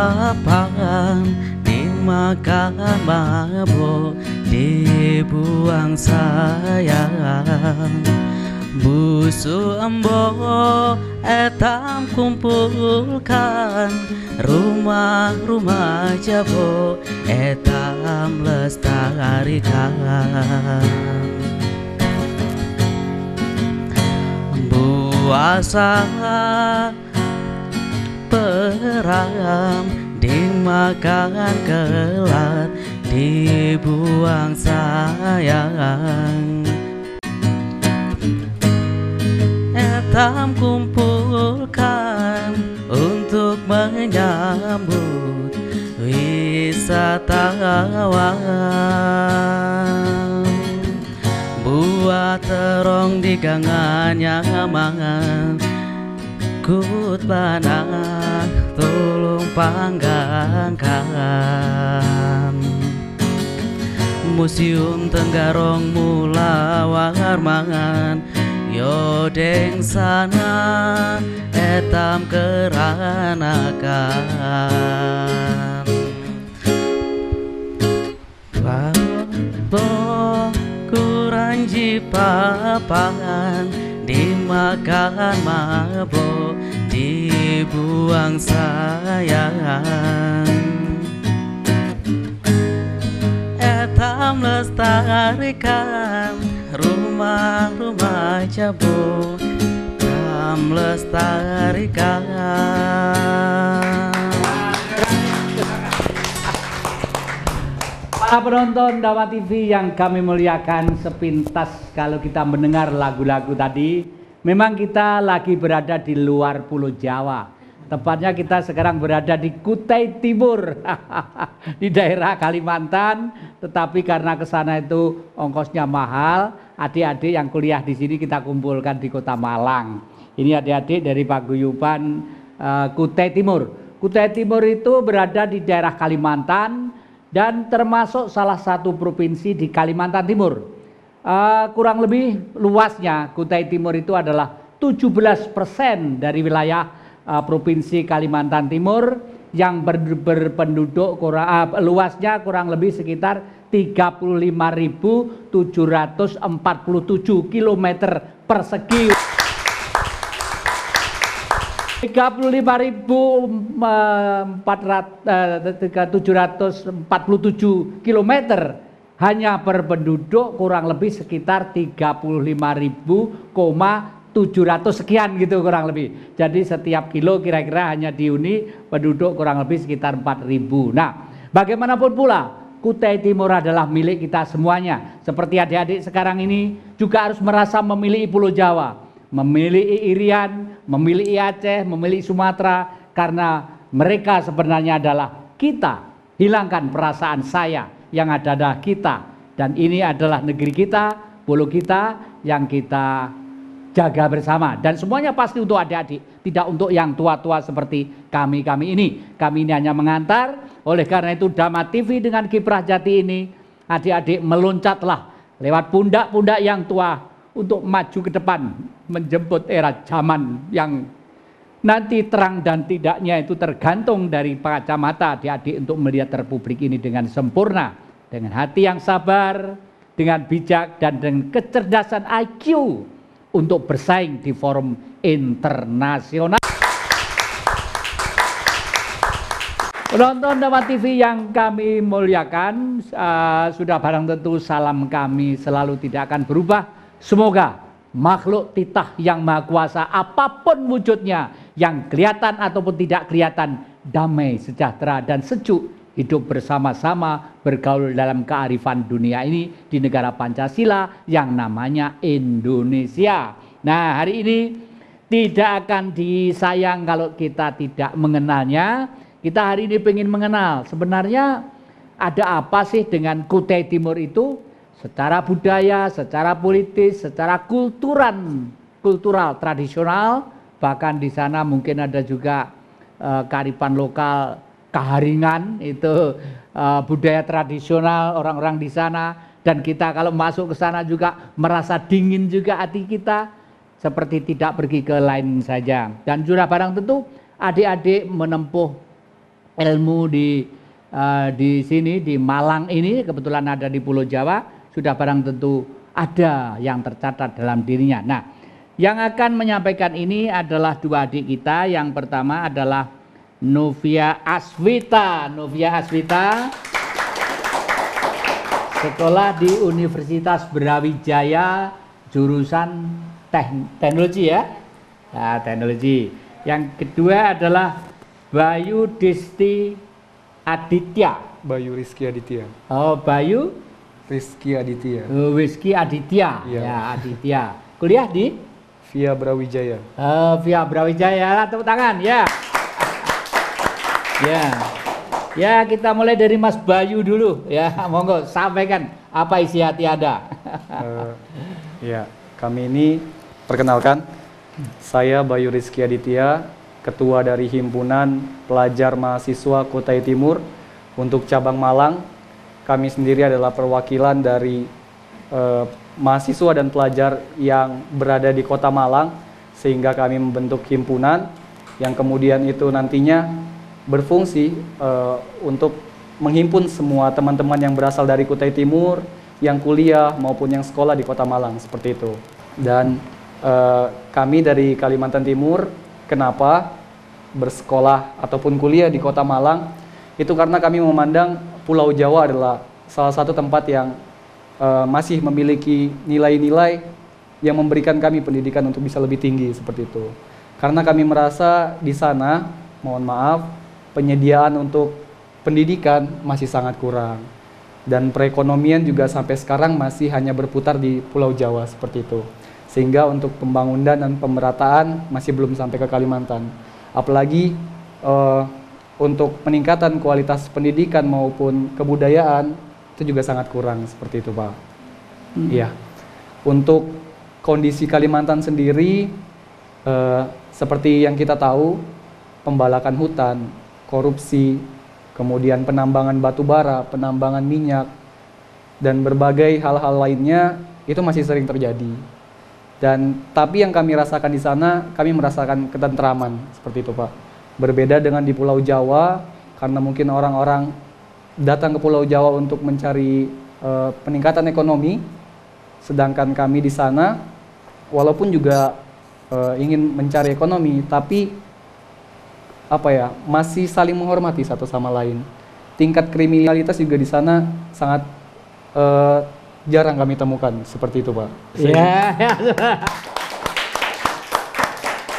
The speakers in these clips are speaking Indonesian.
kuranji papan Ning makan mabo dibuang sayang. Busu ambo etam kumpulkan Rumah-rumah jabo etam lestarikan. Puasa peram dimakan kelat dibuang sayang. Etam kumpulkan untuk menyambut wisatawan. Buat terong di gangannya mangan kut bana tolong panggangkan museum tenggarong mula mangan yodeng sana etam keranakan. Babo kuranji papan dimakan mabo dibuang sayang. Etam lestarikan rumah-rumah jabo tam lestarikan. Para penonton Dawa TV yang kami muliakan sepintas kalau kita mendengar lagu-lagu tadi, memang kita lagi berada di luar Pulau Jawa. Tepatnya kita sekarang berada di Kutai Timur, di daerah Kalimantan. Tetapi karena ke sana itu ongkosnya mahal, adik-adik yang kuliah di sini kita kumpulkan di Kota Malang. Ini adik-adik dari Paguyuban uh, Kutai Timur. Kutai Timur itu berada di daerah Kalimantan dan termasuk salah satu provinsi di Kalimantan Timur. Uh, kurang lebih luasnya Kutai Timur itu adalah 17% dari wilayah uh, provinsi Kalimantan Timur yang ber, berpenduduk kurang, uh, luasnya kurang lebih sekitar 35.747 km persegi. 35.747 km hanya berpenduduk kurang lebih sekitar 35.700 sekian gitu kurang lebih. Jadi setiap kilo kira-kira hanya dihuni penduduk kurang lebih sekitar 4.000. Nah, bagaimanapun pula Kutai Timur adalah milik kita semuanya. Seperti adik-adik sekarang ini juga harus merasa memiliki Pulau Jawa memilih Irian, memilih Aceh, memilih Sumatera karena mereka sebenarnya adalah kita. Hilangkan perasaan saya yang ada adalah kita. Dan ini adalah negeri kita, pulau kita yang kita jaga bersama. Dan semuanya pasti untuk adik-adik, tidak untuk yang tua-tua seperti kami-kami ini. Kami ini hanya mengantar, oleh karena itu Dama TV dengan kiprah jati ini adik-adik meloncatlah lewat pundak-pundak yang tua untuk maju ke depan menjemput era zaman yang nanti terang dan tidaknya itu tergantung dari kacamata adik-adik untuk melihat republik ini dengan sempurna dengan hati yang sabar dengan bijak dan dengan kecerdasan IQ untuk bersaing di forum internasional Penonton Dawa TV yang kami muliakan, uh, sudah barang tentu salam kami selalu tidak akan berubah. Semoga makhluk titah yang maha kuasa apa pun wujudnya yang kelihatan ataupun tidak kelihatan damai, sejahtera dan sejuk hidup bersama-sama bergaul dalam kearifan dunia ini di negara Pancasila yang namanya Indonesia. Nah, hari ini tidak akan disayang kalau kita tidak mengenalnya. Kita hari ini ingin mengenal sebenarnya ada apa sih dengan Kutai Timur itu? secara budaya, secara politis, secara kulturan, kultural tradisional bahkan di sana mungkin ada juga uh, kearifan lokal keharingan itu uh, budaya tradisional orang-orang di sana dan kita kalau masuk ke sana juga merasa dingin juga hati kita seperti tidak pergi ke lain saja dan sudah barang tentu adik-adik menempuh ilmu di uh, di sini di Malang ini kebetulan ada di Pulau Jawa sudah barang tentu ada yang tercatat dalam dirinya. Nah, yang akan menyampaikan ini adalah dua adik kita. Yang pertama adalah Novia Aswita. Novia Aswita sekolah di Universitas Brawijaya jurusan teknologi ya. Nah, teknologi. Yang kedua adalah Bayu Desti Aditya. Bayu Rizky Aditya. Oh, Bayu Rizky Aditya. Oh, Rizky Aditya. Iya. Ya, Aditya. Kuliah di Via Brawijaya. uh, via Brawijaya. Tepuk tangan, ya. Ya. Ya, kita mulai dari Mas Bayu dulu. Ya, monggo sampaikan apa isi hati Anda. Eh, ya, kami ini perkenalkan. Saya Bayu Rizky Aditya, ketua dari Himpunan Pelajar Mahasiswa Kutai Timur untuk cabang Malang. Kami sendiri adalah perwakilan dari eh, mahasiswa dan pelajar yang berada di Kota Malang sehingga kami membentuk himpunan yang kemudian itu nantinya berfungsi eh, untuk menghimpun semua teman-teman yang berasal dari Kutai Timur yang kuliah maupun yang sekolah di Kota Malang seperti itu. Dan eh, kami dari Kalimantan Timur kenapa bersekolah ataupun kuliah di Kota Malang itu karena kami memandang Pulau Jawa adalah salah satu tempat yang eh, masih memiliki nilai-nilai yang memberikan kami pendidikan untuk bisa lebih tinggi seperti itu. Karena kami merasa di sana, mohon maaf, penyediaan untuk pendidikan masih sangat kurang. Dan perekonomian juga sampai sekarang masih hanya berputar di Pulau Jawa seperti itu. Sehingga untuk pembangunan dan pemerataan masih belum sampai ke Kalimantan. Apalagi eh, untuk peningkatan kualitas pendidikan maupun kebudayaan itu juga sangat kurang seperti itu, Pak. Iya. Untuk kondisi Kalimantan sendiri eh, seperti yang kita tahu, pembalakan hutan, korupsi, kemudian penambangan batu bara, penambangan minyak, dan berbagai hal-hal lainnya itu masih sering terjadi. Dan tapi yang kami rasakan di sana, kami merasakan ketentraman seperti itu, Pak. Berbeda dengan di Pulau Jawa, karena mungkin orang-orang datang ke Pulau Jawa untuk mencari eh, peningkatan ekonomi, sedangkan kami di sana, walaupun juga eh, ingin mencari ekonomi, tapi apa ya masih saling menghormati satu sama lain. Tingkat kriminalitas juga di sana sangat eh, jarang kami temukan seperti itu, Pak. Ya.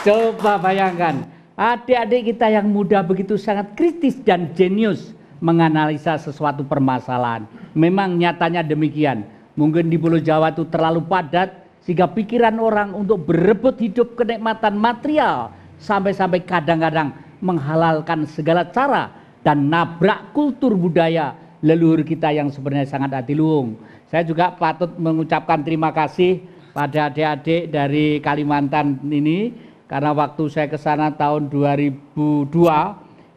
Coba bayangkan, adik-adik kita yang muda begitu sangat kritis dan jenius menganalisa sesuatu permasalahan. Memang nyatanya demikian. Mungkin di Pulau Jawa itu terlalu padat sehingga pikiran orang untuk berebut hidup kenikmatan material sampai-sampai kadang-kadang menghalalkan segala cara dan nabrak kultur budaya leluhur kita yang sebenarnya sangat hatiluhung. Saya juga patut mengucapkan terima kasih pada adik-adik dari Kalimantan ini karena waktu saya ke sana tahun 2002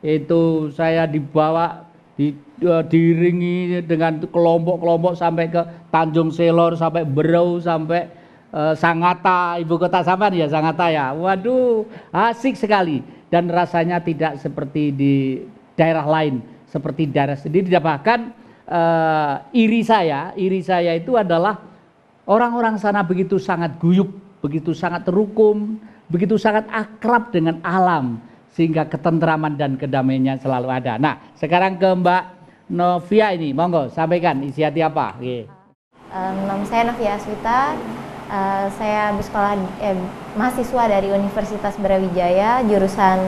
itu saya dibawa di, eh, diiringi dengan kelompok-kelompok sampai ke Tanjung Selor sampai Berau sampai eh, Sangatta ibu kota Saman ya Sangatta ya? Waduh asik sekali. Dan rasanya tidak seperti di daerah lain seperti daerah sendiri. Bahkan eh, iri saya iri saya itu adalah orang-orang sana begitu sangat guyup begitu sangat terukum begitu sangat akrab dengan alam sehingga ketentraman dan kedamaiannya selalu ada. Nah, sekarang ke Mbak Novia ini, monggo sampaikan isi hati apa? Oke. Um, nama saya Novia Aswita. Uh, saya bersekolah eh, mahasiswa dari Universitas Brawijaya jurusan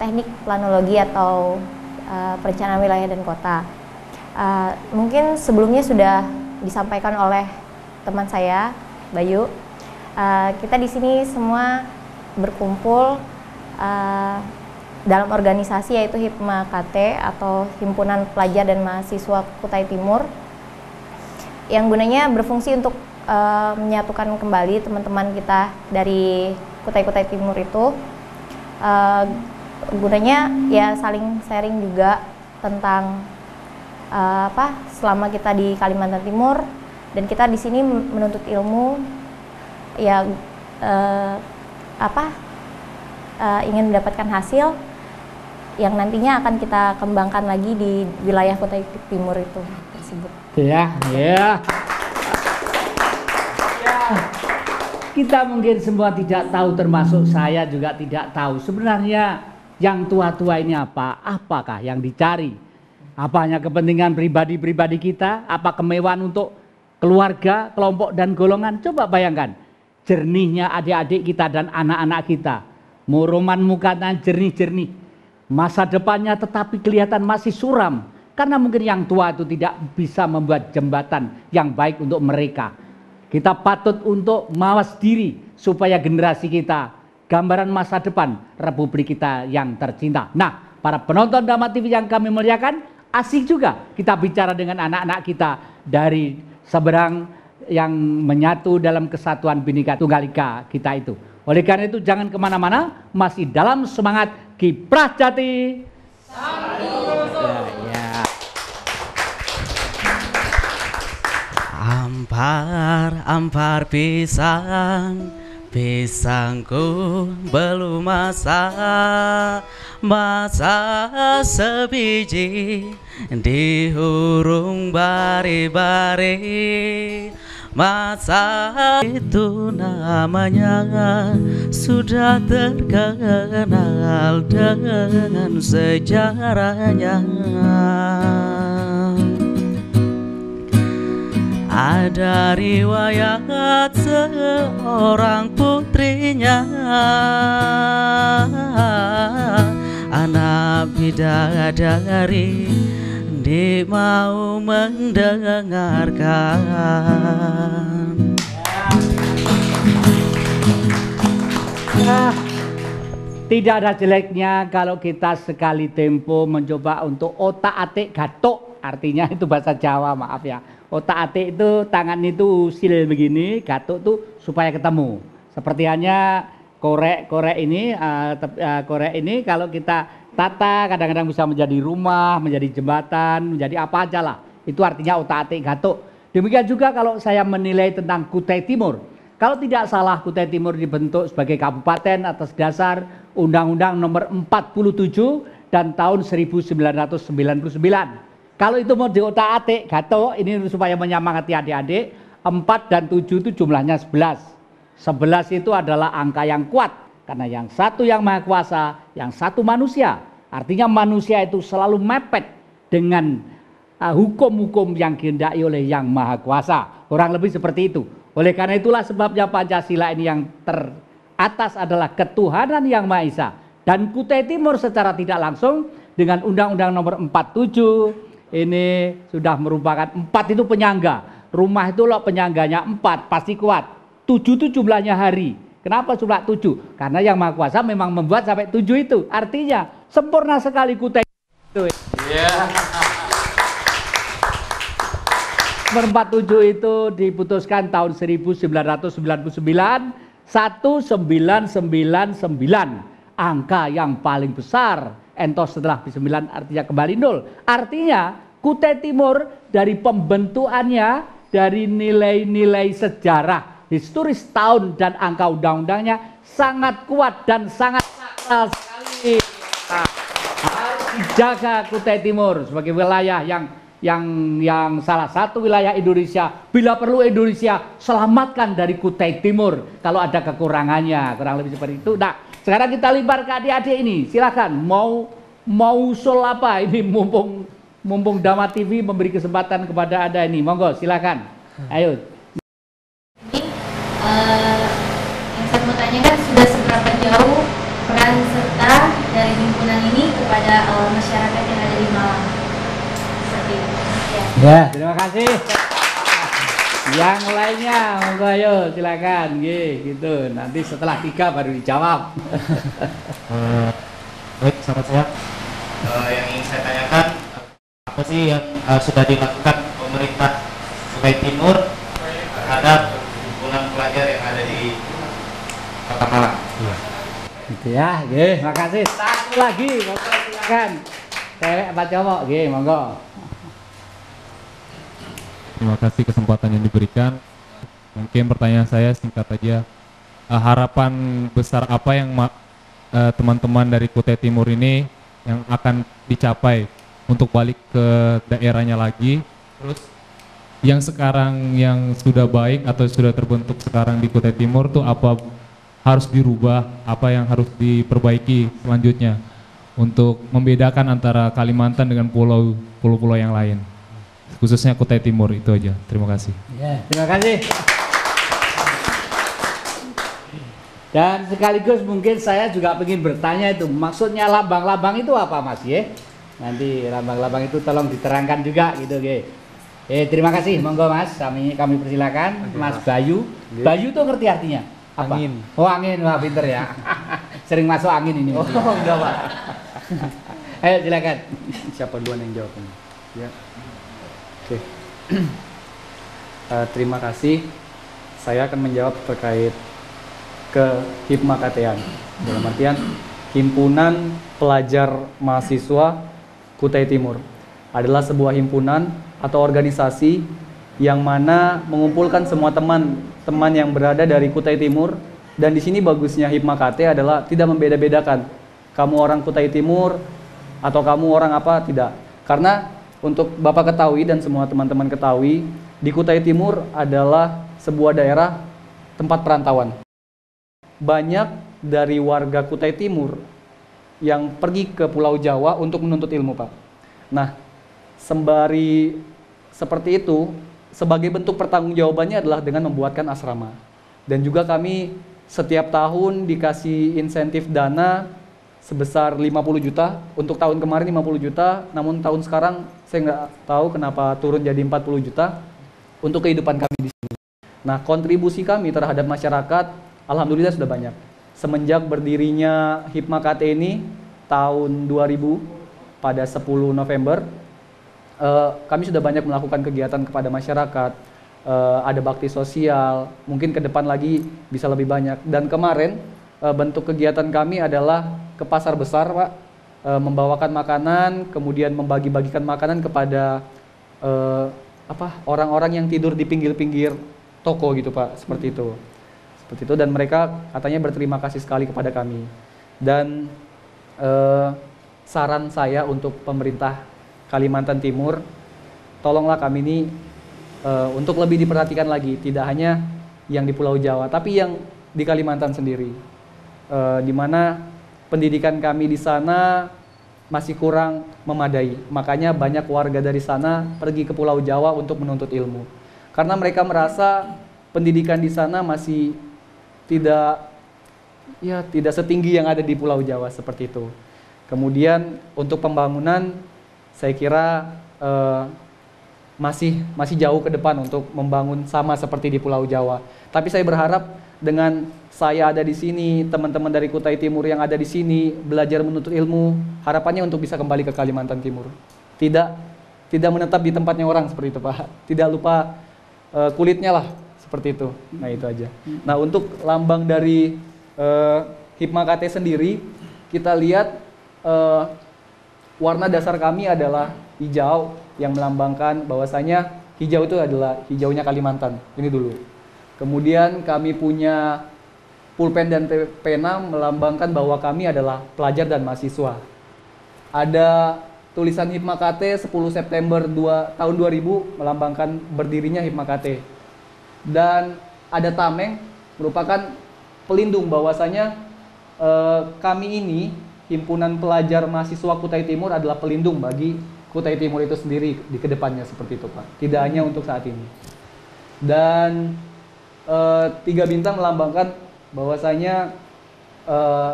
Teknik Planologi atau uh, Perencanaan Wilayah dan Kota. Uh, mungkin sebelumnya sudah disampaikan oleh teman saya Bayu. Uh, kita di sini semua berkumpul uh, dalam organisasi yaitu HIPMA KT atau Himpunan Pelajar dan Mahasiswa Kutai Timur yang gunanya berfungsi untuk eh, menyatukan kembali teman-teman kita dari Kutai-Kutai Timur itu. Eh, gunanya ya saling sharing juga tentang eh, apa selama kita di Kalimantan Timur dan kita di sini menuntut ilmu ya eh, apa eh, ingin mendapatkan hasil yang nantinya akan kita kembangkan lagi di wilayah Kutai Timur itu tersebut. Ya, ya. Ya. Kita mungkin semua tidak tahu termasuk saya juga tidak tahu. Sebenarnya yang tua-tua ini apa? Apakah yang dicari? Apa hanya kepentingan pribadi-pribadi kita? Apa kemewahan untuk keluarga, kelompok dan golongan? Coba bayangkan. Jernihnya adik-adik kita dan anak-anak kita. Muruman mukanya jernih-jernih. Masa depannya tetapi kelihatan masih suram. Karena mungkin yang tua itu tidak bisa membuat jembatan yang baik untuk mereka. Kita patut untuk mawas diri supaya generasi kita gambaran masa depan Republik kita yang tercinta. Nah, para penonton drama TV yang kami muliakan, asik juga kita bicara dengan anak-anak kita dari seberang yang menyatu dalam kesatuan Bhinneka Tunggal Ika kita itu. Oleh karena itu jangan ke mana-mana, masih dalam semangat Kiprah Jati. Ya, ya. Ampar, ampar pisang Pisangku belum masak Masak sebiji Di hurung bari-bari Masa itu namanya sudah terkenal dengan sejarahnya. Ada riwayat seorang putrinya. Anak bidadari Di mau mendengarkan. Ah, tidak ada jeleknya kalau kita sekali tempo mencoba untuk otak atik gatok artinya itu bahasa Jawa maaf ya. Otak atik itu tangan itu usil begini gatuk tuh supaya ketemu. Seperti hanya korek-korek ini uh, korek ini kalau kita tata kadang-kadang bisa menjadi rumah menjadi jembatan menjadi apa aja lah itu artinya otak atik gatuk demikian juga kalau saya menilai tentang Kutai Timur kalau tidak salah Kutai Timur dibentuk sebagai kabupaten atas dasar Undang-Undang Nomor 47 dan tahun 1999. Kalau itu mau diotak-atik, gato ini supaya menyemangati adik-adik, 4 dan 7 itu jumlahnya 11. 11 itu adalah angka yang kuat karena yang satu yang maha kuasa, yang satu manusia. Artinya manusia itu selalu mepet dengan uh, hukum-hukum yang kehendaki oleh yang maha kuasa. Kurang lebih seperti itu. Oleh karena itulah sebabnya Pancasila ini yang teratas adalah ketuhanan yang Maha Esa. Dan Kutai Timur secara tidak langsung dengan Undang-Undang Nomor 47 ini sudah merupakan empat itu penyangga. Rumah itu loh penyangganya empat pasti kuat. Tujuh itu jumlahnya hari. Kenapa jumlah tujuh? Karena yang Maha Kuasa memang membuat sampai tujuh itu. Artinya sempurna sekali Kutai itu. Nomor 47 itu diputuskan tahun 1999 1999 angka yang paling besar entos setelah 9 artinya kembali nol artinya Kutai Timur dari pembentukannya dari nilai-nilai sejarah historis tahun dan angka undang-undangnya sangat kuat dan sangat sakral sekali. Nah, harus dijaga Kutai Timur sebagai wilayah yang yang yang salah satu wilayah Indonesia. Bila perlu Indonesia selamatkan dari Kutai Timur kalau ada kekurangannya kurang lebih seperti itu. Nah sekarang kita limpar ke adik-adik ini. Silakan mau mau usul apa ini? Mumpung mumpung Dama TV memberi kesempatan kepada anda ini. Monggo silakan. Ayo Eh, tanyakan sudah seberapa jauh peran serta dari himpunan ini kepada eh, masyarakat yang ada di Malang? Seperti itu. Ya. ya terima kasih yang lainnya monggo ayo silakan Nggih, gitu nanti setelah tiga baru dijawab Eh, baik, sahabat saya. Eh, yang ingin saya tanyakan, apa sih yang eh, sudah dilakukan pemerintah Kutai Timur terhadap himpunan pelajar yang ada di Malang. Gitu ya, oke, makasih. Satu lagi, monggo silakan. Cewek apa cowok? Oke, monggo. Terima kasih kesempatan yang diberikan. Mungkin pertanyaan saya singkat aja. Eh, harapan besar apa yang eh, teman-teman dari Kutai Timur ini yang akan dicapai untuk balik ke daerahnya lagi? Terus yang sekarang yang sudah baik atau sudah terbentuk sekarang di Kutai Timur tuh apa harus dirubah? Apa yang harus diperbaiki selanjutnya untuk membedakan antara Kalimantan dengan pulau pulau-pulau yang lain? khususnya Kutai Timur itu aja. Terima kasih. Ya, terima kasih. Dan sekaligus mungkin saya juga ingin bertanya itu maksudnya lambang-lambang itu apa Mas ya? Nanti lambang-lambang itu tolong diterangkan juga gitu ge. Eh terima kasih monggo Mas kami kami persilakan Mas Bayu. Oke. Bayu tuh ngerti artinya apa? Angin. Oh angin wah pinter ya. Sering masuk angin ini. Oh, enggak, Pak. Ayo silakan. Siapa duluan yang jawab ini? Ya. Oke. Eh, terima kasih. Saya akan menjawab terkait ke Hipmakatean. Dalam artian Himpunan Pelajar Mahasiswa Kutai Timur adalah sebuah himpunan atau organisasi yang mana mengumpulkan semua teman-teman yang berada dari Kutai Timur. Dan di sini bagusnya Hipmakate adalah tidak membeda-bedakan kamu orang Kutai Timur atau kamu orang apa tidak. Karena untuk Bapak ketahui dan semua teman-teman ketahui di Kutai Timur adalah sebuah daerah tempat perantauan. Banyak dari warga Kutai Timur yang pergi ke Pulau Jawa untuk menuntut ilmu, Pak. Nah, sembari seperti itu, sebagai bentuk pertanggungjawabannya adalah dengan membuatkan asrama. Dan juga kami setiap tahun dikasih insentif dana sebesar 50 juta. Untuk tahun kemarin 50 juta, namun tahun sekarang saya nggak tahu kenapa turun jadi 40 juta untuk kehidupan kami di sini. Nah, kontribusi kami terhadap masyarakat alhamdulillah sudah banyak. Semenjak berdirinya Hipmakate ini tahun 2000 pada 10 November eh, kami sudah banyak melakukan kegiatan kepada masyarakat. Eh, ada bakti sosial, mungkin ke depan lagi bisa lebih banyak. Dan kemarin eh, bentuk kegiatan kami adalah ke pasar besar, Pak, Eh, membawakan makanan, kemudian membagi-bagikan makanan kepada eh, apa orang-orang yang tidur di pinggir-pinggir toko gitu, Pak, seperti itu. Seperti itu dan mereka katanya berterima kasih sekali kepada kami. Dan eh, saran saya untuk pemerintah Kalimantan Timur, tolonglah kami ini eh, untuk lebih diperhatikan lagi, tidak hanya yang di Pulau Jawa, tapi yang di Kalimantan sendiri, Eh, di mana pendidikan kami di sana masih kurang memadai. Makanya banyak warga dari sana pergi ke Pulau Jawa untuk menuntut ilmu, karena mereka merasa pendidikan di sana masih tidak ya tidak setinggi yang ada di Pulau Jawa seperti itu. Kemudian untuk pembangunan saya kira eh, masih masih jauh ke depan untuk membangun sama seperti di Pulau Jawa. Tapi saya berharap dengan saya ada di sini, teman-teman dari Kutai Timur yang ada di sini belajar menuntut ilmu, harapannya untuk bisa kembali ke Kalimantan Timur. Tidak tidak menetap di tempatnya orang seperti itu, Pak. Tidak lupa eh, kulitnya lah seperti itu. Nah, itu aja. Nah, untuk lambang dari eh, Hipmakate sendiri kita lihat eh, warna dasar kami adalah hijau yang melambangkan bahwasanya hijau itu adalah hijaunya Kalimantan. Ini dulu. Kemudian kami punya pulpen dan pena melambangkan bahwa kami adalah pelajar dan mahasiswa. Ada tulisan Hipmakate 10 September 2, tahun 2000 melambangkan berdirinya Hipmakate. Dan ada tameng merupakan pelindung bahwasanya eh, kami ini himpunan pelajar mahasiswa Kutai Timur adalah pelindung bagi Kutai Timur itu sendiri di ke depannya seperti itu Pak. Tidak hanya untuk saat ini. Dan eh, tiga bintang melambangkan bahwasanya eh,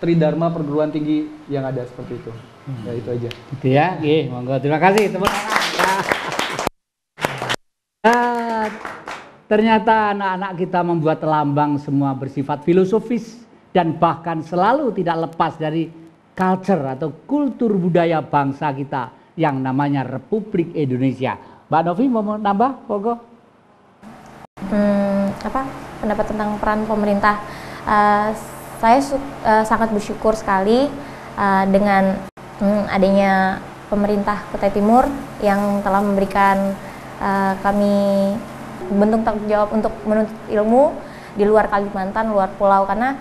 Tridharma perguruan tinggi yang ada seperti itu. Ya itu aja. Gitu ya, Oke, monggo. Terima kasih tepuk tangan. Ah, ternyata anak-anak kita membuat lambang semua bersifat filosofis dan bahkan selalu tidak lepas dari culture atau kultur budaya bangsa kita yang namanya Republik Indonesia. Mbak Novi mau nambah, Pogo? hmm, apa pendapat tentang peran pemerintah. Uh, saya uh, sangat bersyukur sekali uh, dengan um, adanya pemerintah Kutai Timur yang telah memberikan uh, kami bentuk tanggung jawab untuk menuntut ilmu di luar Kalimantan, luar pulau karena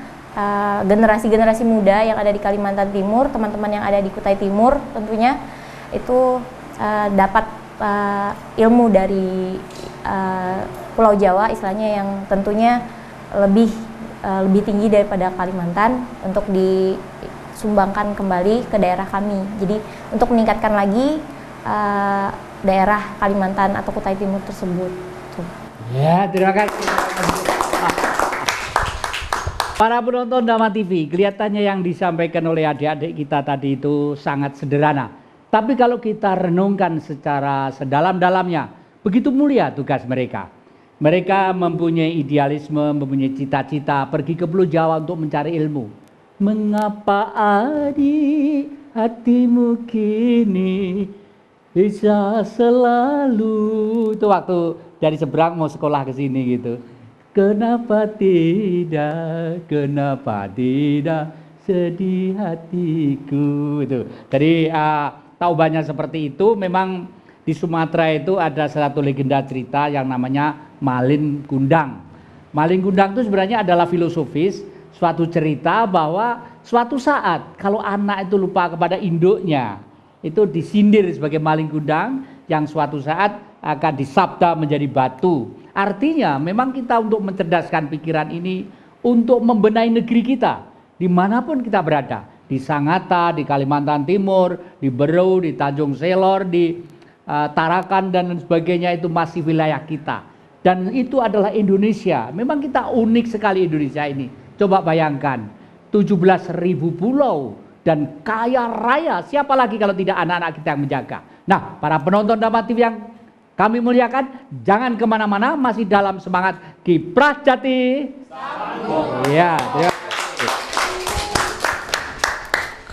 generasi-generasi uh, muda yang ada di Kalimantan Timur, teman-teman yang ada di Kutai Timur tentunya itu uh, dapat uh, ilmu dari uh, Pulau Jawa istilahnya yang tentunya lebih uh, lebih tinggi daripada Kalimantan untuk disumbangkan kembali ke daerah kami. Jadi untuk meningkatkan lagi uh, daerah Kalimantan atau Kutai Timur tersebut. Tuh. Ya, terima kasih. Para penonton Dama TV, kelihatannya yang disampaikan oleh adik-adik kita tadi itu sangat sederhana. Tapi kalau kita renungkan secara sedalam-dalamnya, begitu mulia tugas mereka. Mereka mempunyai idealisme, mempunyai cita-cita, pergi ke Pulau Jawa untuk mencari ilmu. Mengapa adik hatimu kini bisa selalu itu waktu dari seberang mau sekolah ke sini gitu. Kenapa tidak, kenapa tidak sedih hatiku itu. Jadi uh, tahu banyak seperti itu memang di Sumatera itu ada satu legenda cerita yang namanya Malin Gundang. Malin Gundang itu sebenarnya adalah filosofis, suatu cerita bahwa suatu saat kalau anak itu lupa kepada induknya, itu disindir sebagai maling gundang yang suatu saat akan disabda menjadi batu. Artinya memang kita untuk mencerdaskan pikiran ini untuk membenahi negeri kita di mana pun kita berada. Di Sangatta, di Kalimantan Timur, di Berau, di Tanjung Selor, di uh, Tarakan dan sebagainya itu masih wilayah kita dan itu adalah Indonesia. Memang kita unik sekali Indonesia ini. Coba bayangkan, 17 ribu pulau dan kaya raya. Siapa lagi kalau tidak anak-anak kita yang menjaga. Nah, para penonton Dapat TV yang kami muliakan, jangan ke mana-mana, masih dalam semangat Kiprah Jati. Iya, terima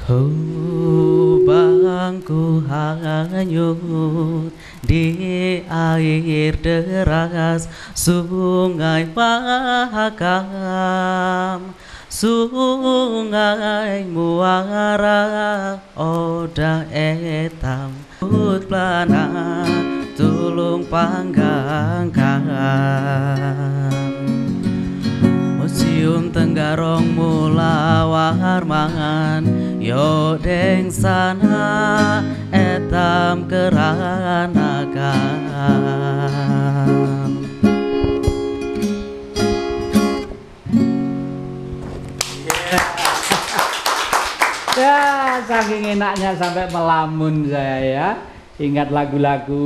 Ku bangku hanyut di air deras sungai Mahakam sungai muara oda etam put plana tulung panggang Museum Tenggarong Mula Warman Yo deng sana etam keranakan Saking enaknya sampai melamun saya ya. Ingat lagu-lagu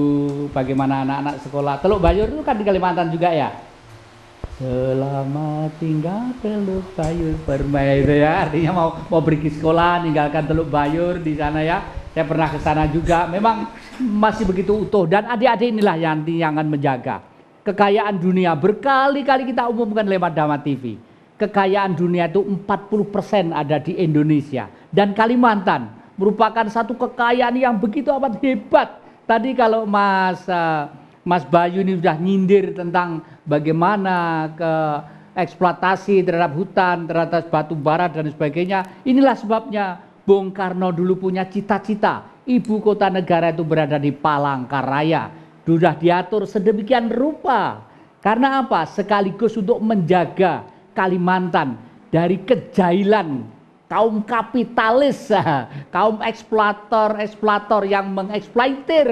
bagaimana anak-anak sekolah. Teluk Bayur itu kan di Kalimantan juga ya. Selamat tinggal Teluk Bayur bermain itu ya. Artinya mau mau pergi sekolah ninggalkan Teluk Bayur di sana ya. Saya pernah ke sana juga. Memang masih begitu utuh dan adik-adik inilah yang yang akan menjaga kekayaan dunia berkali-kali kita umumkan lewat Dama TV. Kekayaan dunia itu 40% ada di Indonesia dan Kalimantan merupakan satu kekayaan yang begitu amat hebat. Tadi kalau Mas uh, Mas Bayu ini sudah nyindir tentang bagaimana ke eksploitasi terhadap hutan, terhadap batu bara dan sebagainya. Inilah sebabnya Bung Karno dulu punya cita-cita ibu kota negara itu berada di Palangkaraya. Sudah diatur sedemikian rupa. Karena apa? Sekaligus untuk menjaga Kalimantan dari kejailan kaum kapitalis, kaum eksploator, eksploator yang mengeksploitir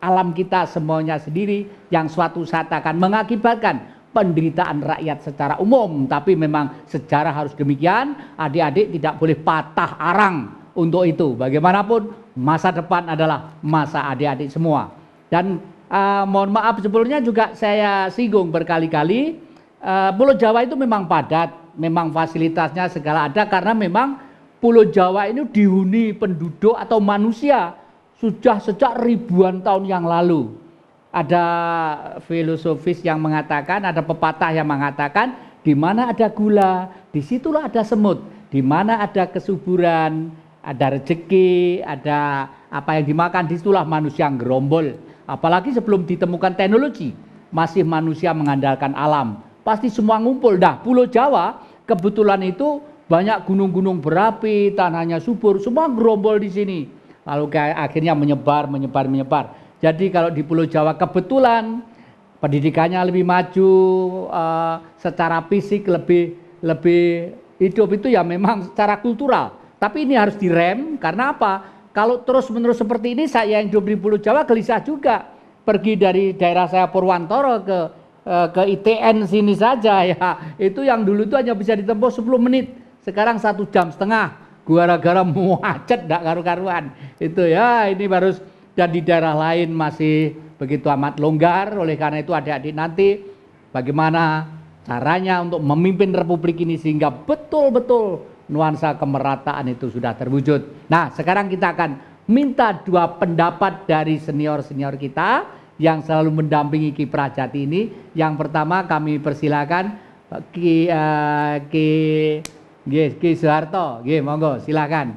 alam kita semuanya sendiri yang suatu saat akan mengakibatkan penderitaan rakyat secara umum. Tapi memang sejarah harus demikian, adik-adik tidak boleh patah arang untuk itu. Bagaimanapun masa depan adalah masa adik-adik semua. Dan uh, mohon maaf sebelumnya juga saya singgung berkali-kali, uh, Pulau Jawa itu memang padat, memang fasilitasnya segala ada karena memang Pulau Jawa ini dihuni penduduk atau manusia sudah sejak ribuan tahun yang lalu. Ada filosofis yang mengatakan, ada pepatah yang mengatakan, di mana ada gula, di situlah ada semut. Di mana ada kesuburan, ada rezeki, ada apa yang dimakan, di situlah manusia yang gerombol. Apalagi sebelum ditemukan teknologi. masih manusia mengandalkan alam. Pasti semua ngumpul. Dah, Pulau Jawa kebetulan itu banyak gunung-gunung berapi, tanahnya subur, semua gerombol di sini. Lalu kayak akhirnya menyebar, menyebar, menyebar. Jadi kalau di Pulau Jawa kebetulan pendidikannya lebih maju, uh, secara fisik lebih lebih hidup itu ya memang secara kultural. Tapi ini harus direm karena apa? Kalau terus-menerus seperti ini saya yang hidup di Pulau Jawa gelisah juga. Pergi dari daerah saya Purwantoro ke ke ITN sini saja ya. Itu yang dulu itu hanya bisa ditempuh 10 menit. Sekarang satu jam setengah. Gara-gara macet tidak karu-karuan. Itu ya ini baru dan di daerah lain masih begitu amat longgar. Oleh karena itu adik-adik nanti bagaimana caranya untuk memimpin republik ini sehingga betul-betul nuansa kemerataan itu sudah terwujud. Nah, sekarang kita akan minta dua pendapat dari senior-senior kita yang selalu mendampingi Ki Prajati ini. Yang pertama kami persilakan Ki uh, Ki Ki, Ki Soeharto. Ki, monggo silakan.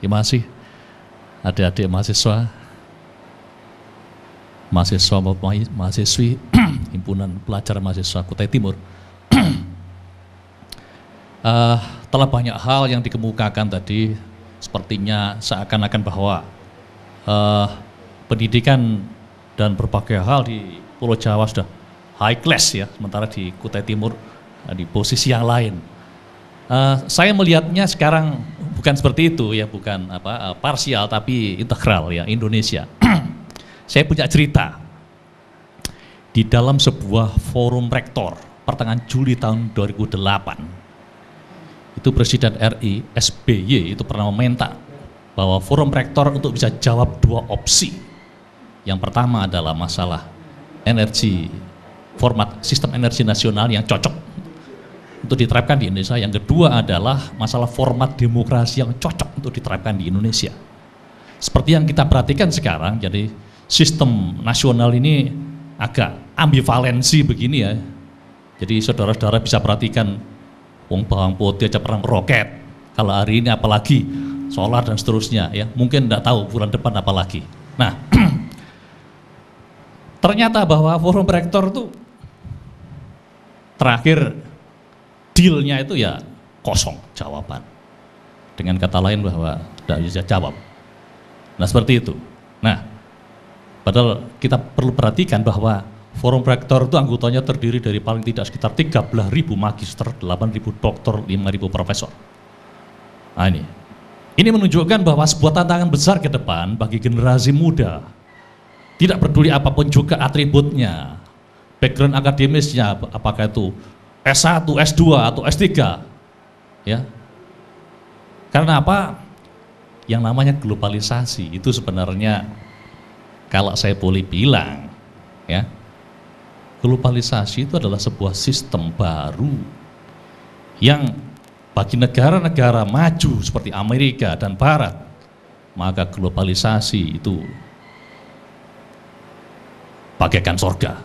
Terima kasih adik-adik mahasiswa, mahasiswa mahasiswi himpunan pelajar mahasiswa Kutai Timur. uh, telah banyak hal yang dikemukakan tadi sepertinya seakan-akan bahwa uh, pendidikan dan berbagai hal di Pulau Jawa sudah high class ya, sementara di Kutai Timur uh, di posisi yang lain. Uh, saya melihatnya sekarang bukan seperti itu ya, bukan apa uh, parsial tapi integral ya Indonesia. saya punya cerita di dalam sebuah forum rektor pertengahan Juli tahun 2008 itu Presiden RI SBY itu pernah meminta bahwa forum rektor untuk bisa jawab dua opsi. Yang pertama adalah masalah energi format sistem energi nasional yang cocok untuk diterapkan di Indonesia. Yang kedua adalah masalah format demokrasi yang cocok untuk diterapkan di Indonesia. Seperti yang kita perhatikan sekarang, jadi sistem nasional ini agak ambivalensi begini ya. Jadi saudara-saudara bisa perhatikan Wong bawang putih aja perang roket. Kalau hari ini apalagi solar dan seterusnya ya. Mungkin tidak tahu bulan depan apalagi. Nah, ternyata bahwa forum rektor itu terakhir dealnya itu ya kosong jawaban. Dengan kata lain bahwa tidak bisa jawab. Nah seperti itu. Nah, padahal kita perlu perhatikan bahwa Forum Rektor itu anggotanya terdiri dari paling tidak sekitar 13.000 magister, 8.000 dokter, 5.000 profesor. Nah ini. Ini menunjukkan bahwa sebuah tantangan besar ke depan bagi generasi muda. Tidak peduli apa pun juga atributnya, background akademisnya, apakah itu S1, S2, atau S3. Ya. Karena apa? Yang namanya globalisasi itu sebenarnya kalau saya boleh bilang, ya, globalisasi itu adalah sebuah sistem baru yang bagi negara-negara maju seperti Amerika dan Barat, maka globalisasi itu bagaikan sorga.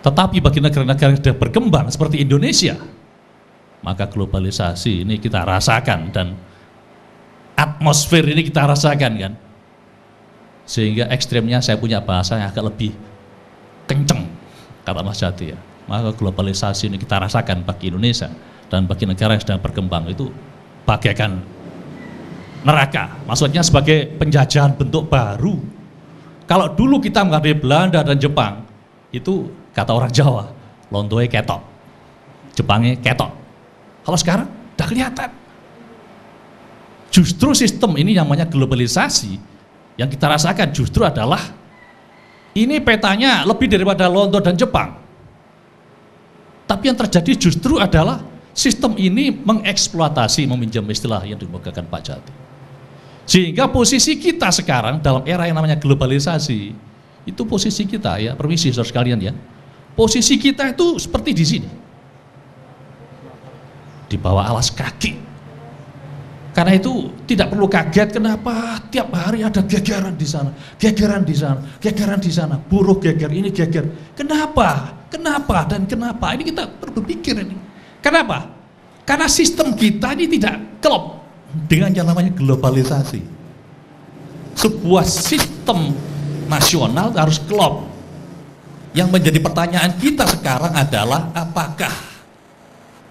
Tetapi bagi negara-negara yang sudah berkembang seperti Indonesia, maka globalisasi ini kita rasakan dan atmosfer ini kita rasakan kan. Sehingga ekstrimnya saya punya bahasa yang agak lebih kenceng kata Mas Jati ya. Maka globalisasi ini kita rasakan bagi Indonesia dan bagi negara yang sedang berkembang itu bagaikan neraka. Maksudnya sebagai penjajahan bentuk baru. Kalau dulu kita menghadapi Belanda dan Jepang, itu kata orang Jawa, lontoe ketok. Jepangnya ketok. Kalau sekarang udah kelihatan. Justru sistem ini yang namanya globalisasi yang kita rasakan justru adalah ini petanya lebih daripada Londo dan Jepang. Tapi yang terjadi justru adalah sistem ini mengeksploitasi, meminjam istilah yang dimukakan Pak Jati. Sehingga posisi kita sekarang dalam era yang namanya globalisasi, itu posisi kita ya, permisi saudara sekalian ya. Posisi kita itu seperti di sini. Di bawah alas kaki karena itu tidak perlu kaget kenapa tiap hari ada gegeran di sana, gegeran di sana, gegeran di sana, buruh geger, ini geger. Kenapa? Kenapa dan kenapa? Ini kita perlu berpikir ini. Kenapa? Karena sistem kita ini tidak klop dengan yang namanya globalisasi. Sebuah sistem nasional harus klop. Yang menjadi pertanyaan kita sekarang adalah apakah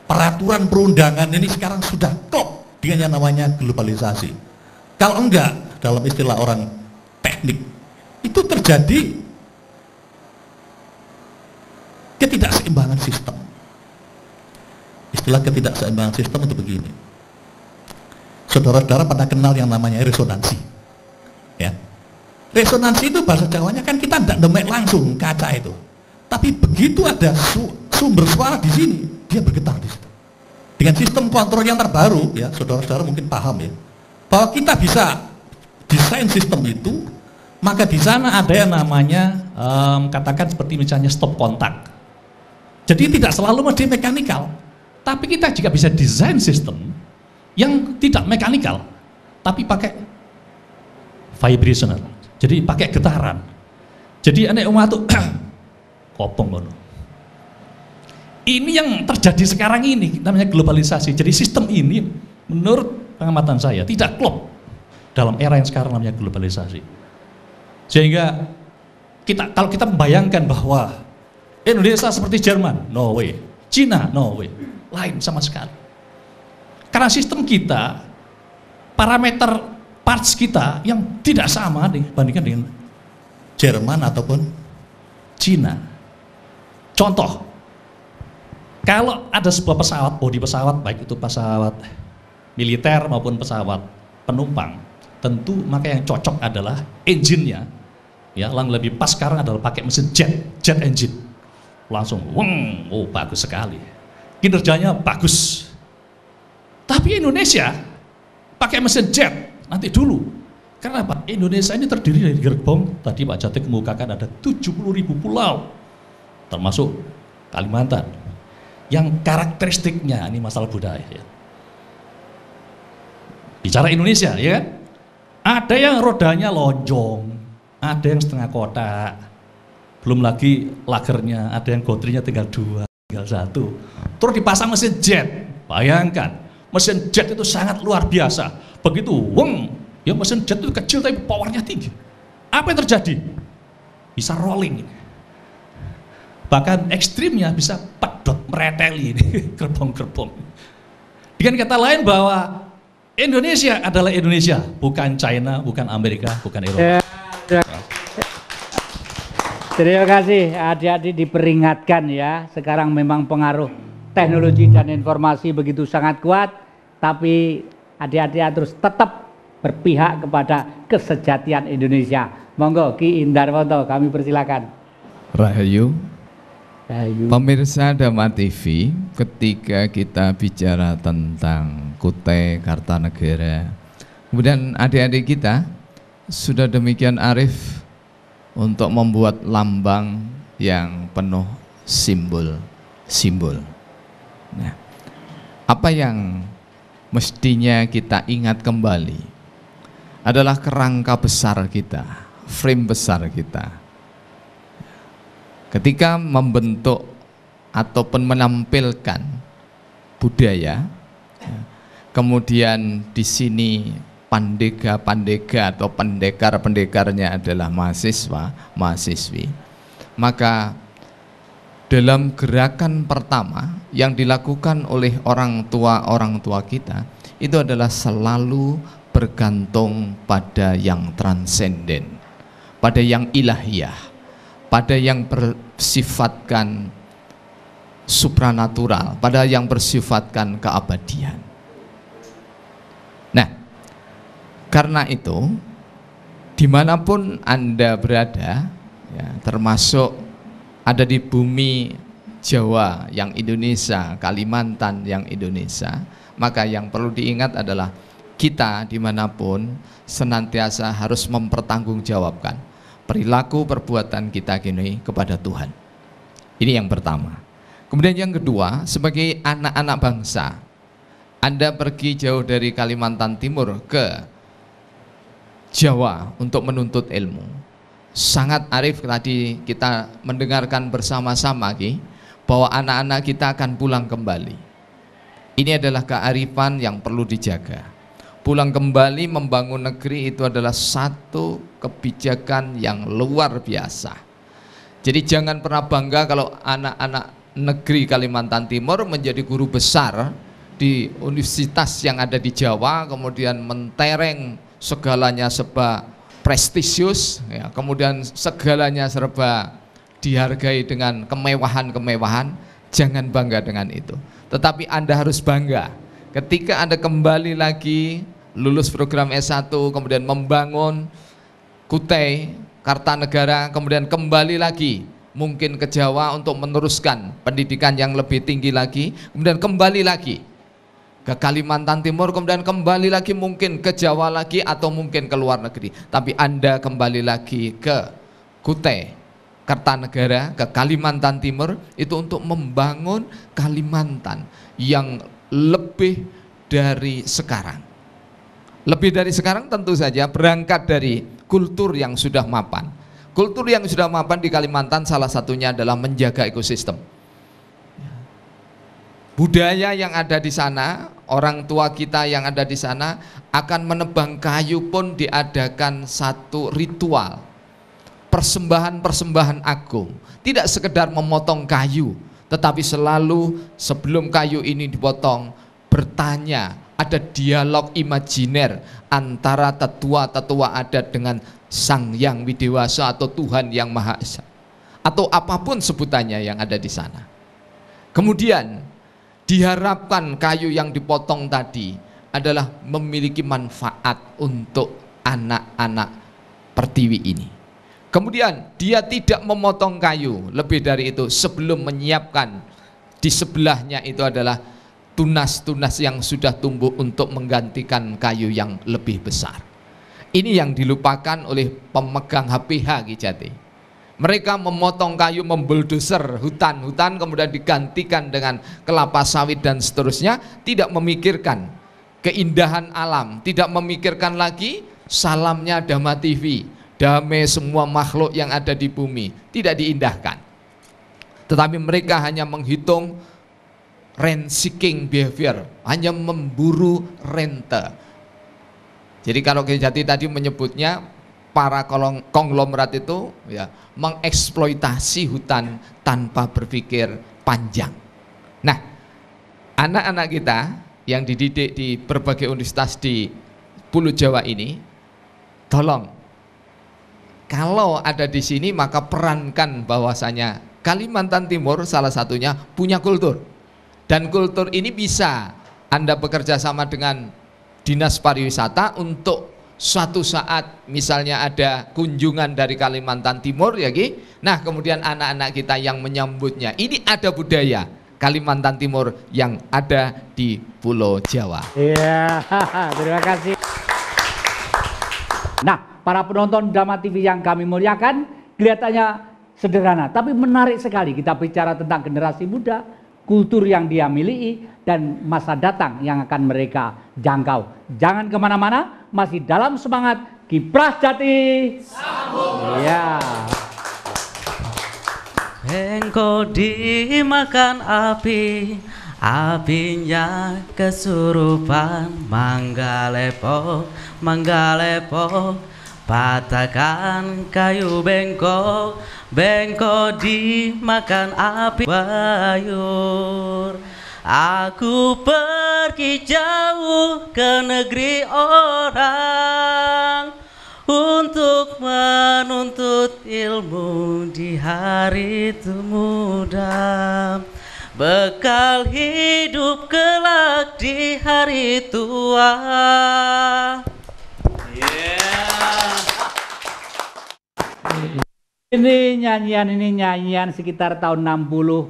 peraturan perundangan ini sekarang sudah klop dengan yang namanya globalisasi. Kalau enggak, dalam istilah orang teknik, itu terjadi ketidakseimbangan sistem. Istilah ketidakseimbangan sistem itu begini. Saudara-saudara pernah kenal yang namanya resonansi. Ya. Resonansi itu bahasa Jawanya kan kita tidak demek langsung kaca itu. Tapi begitu ada su sumber suara di sini, dia bergetar di situ. Dengan sistem kontrol yang terbaru, ya saudara-saudara mungkin paham ya, bahwa kita bisa desain sistem itu, maka di sana ada yang namanya um, katakan seperti misalnya stop kontak. Jadi tidak selalu mesti mekanikal, tapi kita juga bisa desain sistem yang tidak mekanikal, tapi pakai vibrational. Jadi pakai getaran. Jadi aneh umat tuh kopong ngono. Ini yang terjadi sekarang ini namanya globalisasi. Jadi sistem ini menurut pengamatan saya tidak klop dalam era yang sekarang namanya globalisasi. Sehingga kita kalau kita membayangkan bahwa Indonesia seperti Jerman, no way. Cina, no way. Lain sama sekali. Karena sistem kita, parameter parts kita yang tidak sama dibandingkan dengan Jerman ataupun Cina. Contoh, kalau ada sebuah pesawat, bodi pesawat, baik itu pesawat militer maupun pesawat penumpang, tentu maka yang cocok adalah engine-nya. Ya, yang lebih pas sekarang adalah pakai mesin jet, jet engine. Langsung, weng, oh bagus sekali. Kinerjanya bagus, tapi Indonesia pakai mesin jet nanti dulu. Karena apa? Indonesia ini terdiri dari gerbong, tadi Pak Jatik mengukakan ada 70 ribu pulau, termasuk Kalimantan. Yang karakteristiknya, ini masalah budaya ya. Bicara Indonesia ya kan? Ada yang rodanya lonjong, ada yang setengah kotak, belum lagi lagernya, ada yang gotrinya tinggal dua, tinggal satu. Terus dipasang mesin jet, bayangkan mesin jet itu sangat luar biasa. Begitu weng, ya mesin jet itu kecil tapi powernya tinggi. Apa yang terjadi? Bisa rolling. Bahkan ekstrimnya bisa pedot mereteli ini gerbong-gerbong. Dengan kata lain bahwa Indonesia adalah Indonesia, bukan China, bukan Amerika, bukan Eropa. Ya, ya. Terima kasih adik-adik diperingatkan ya. Sekarang memang pengaruh teknologi dan informasi begitu sangat kuat, tapi adik-adik terus tetap berpihak kepada kesejatian Indonesia. Monggo Ki Indarwanto, kami persilakan. Rahayu. Rahayu. Pemirsa Dama TV, ketika kita bicara tentang Kutai Kartanegara, kemudian adik-adik kita sudah demikian arif untuk membuat lambang yang penuh simbol-simbol. Nah, apa yang mestinya kita ingat kembali adalah kerangka besar kita, frame besar kita. Ketika membentuk ataupun menampilkan budaya, kemudian di sini pandega-pandega atau pendekar-pendekarnya adalah mahasiswa, mahasiswi, maka dalam gerakan pertama yang dilakukan oleh orang tua-orang tua kita itu adalah selalu bergantung pada yang transenden, pada yang ilahiyah, pada yang bersifatkan supranatural, pada yang bersifatkan keabadian. Nah, karena itu di mana pun Anda berada, ya, termasuk ada di bumi Jawa yang Indonesia, Kalimantan yang Indonesia, maka yang perlu diingat adalah kita di mana pun senantiasa harus mempertanggungjawabkan perilaku perbuatan kita gini kepada Tuhan. Ini yang pertama. Kemudian yang kedua, sebagai anak-anak bangsa, Anda pergi jauh dari Kalimantan Timur ke Jawa untuk menuntut ilmu sangat arif tadi kita mendengarkan bersama-sama Ki, bahwa anak-anak kita akan pulang kembali. Ini adalah kearifan yang perlu dijaga. Pulang kembali membangun negeri itu adalah satu kebijakan yang luar biasa. Jadi jangan pernah bangga kalau anak-anak negeri Kalimantan Timur menjadi guru besar di universitas yang ada di Jawa, kemudian mentereng segalanya serba prestisius, ya, kemudian segalanya serba dihargai dengan kemewahan-kemewahan, jangan bangga dengan itu. Tetapi Anda harus bangga ketika Anda kembali lagi lulus program S1, kemudian membangun Kutai, Kartanegara, kemudian kembali lagi mungkin ke Jawa untuk meneruskan pendidikan yang lebih tinggi lagi, kemudian kembali lagi ke Kalimantan Timur, kemudian kembali lagi mungkin ke Jawa lagi atau mungkin ke luar negeri. Tapi Anda kembali lagi ke Kutai, Kartanegara, ke Kalimantan Timur itu untuk membangun Kalimantan yang lebih dari sekarang. Lebih dari sekarang tentu saja berangkat dari kultur yang sudah mapan. Kultur yang sudah mapan di Kalimantan salah satunya adalah menjaga ekosistem. Budaya yang ada di sana, orang tua kita yang ada di sana akan menebang kayu pun diadakan satu ritual. Persembahan-persembahan agung. Tidak sekedar memotong kayu, tetapi selalu sebelum kayu ini dipotong bertanya, ada dialog imajiner antara tetua-tetua adat dengan Sang Yang Widewasa atau Tuhan Yang Maha Esa atau apa pun sebutannya yang ada di sana. Kemudian diharapkan kayu yang dipotong tadi adalah memiliki manfaat untuk anak-anak pertiwi ini. Kemudian dia tidak memotong kayu lebih dari itu sebelum menyiapkan di sebelahnya itu adalah tunas-tunas yang sudah tumbuh untuk menggantikan kayu yang lebih besar. Ini yang dilupakan oleh pemegang HPH Kijati. Mereka memotong kayu, membuldoser hutan-hutan, kemudian digantikan dengan kelapa sawit dan seterusnya, tidak memikirkan keindahan alam, tidak memikirkan lagi salamnya Dhamma TV, damai semua makhluk yang ada di bumi, tidak diindahkan. Tetapi mereka hanya menghitung rent seeking behavior, hanya memburu rente. Jadi kalau Kijati tadi menyebutnya para konglomerat itu ya mengeksploitasi hutan tanpa berpikir panjang. Nah, anak-anak kita yang dididik di berbagai universitas di Pulau Jawa ini, tolong kalau ada di sini maka perankan bahwasanya Kalimantan Timur salah satunya punya kultur. Dan kultur ini bisa Anda bekerja sama dengan Dinas Pariwisata untuk suatu saat misalnya ada kunjungan dari Kalimantan Timur ya Ki. Nah, kemudian anak-anak kita yang menyambutnya. Ini ada budaya Kalimantan Timur yang ada di Pulau Jawa. Iya, terima kasih. Nah, para penonton drama TV yang kami muliakan, kelihatannya sederhana, tapi menarik sekali kita bicara tentang generasi muda, kultur yang dia miliki, dan masa datang yang akan mereka jangkau. Jangan ke mana-mana, masih dalam semangat Kiprah Jati. Sambung. Ya. Engkau dimakan api, apinya kesurupan, manggalepok, manggalepok, patahkan kayu bengkok, bengkok dimakan api bayur. Aku pergi jauh ke negeri orang untuk menuntut ilmu di hari itu muda bekal hidup kelak di hari tua yeah. Ini nyanyian ini nyanyian sekitar tahun 60